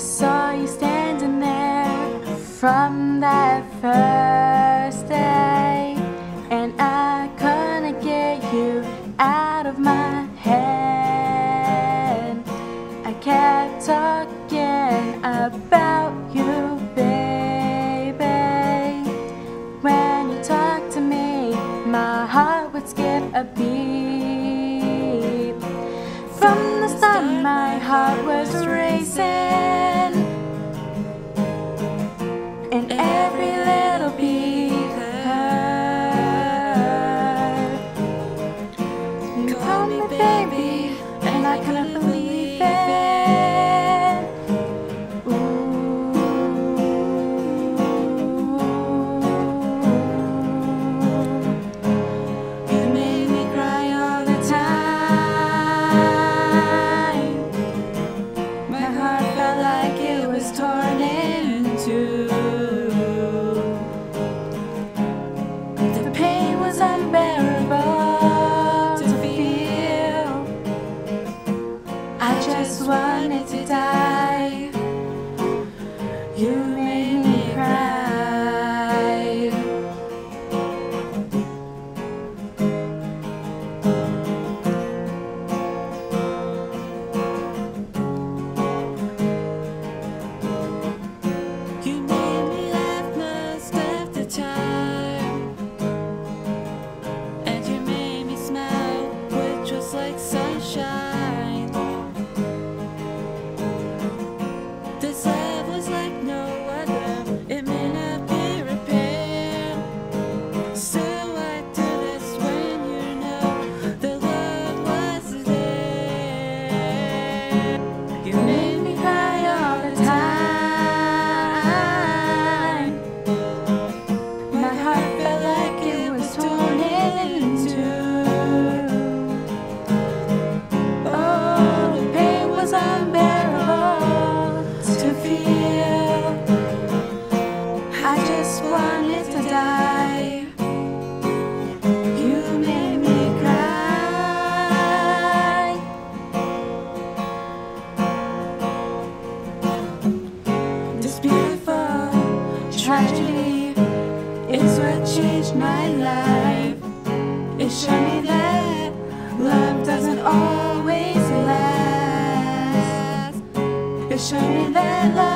saw you standing there from that first day, and I couldn't get you out of my head. I kept talking about you, baby. When you talked to me, my heart would skip a beat. From the start, my heart was. The pain was unbearable to feel. I just wanted to die. You. Beautiful tragedy. It's what changed my life. It showed me that love doesn't always last. It showed me that love.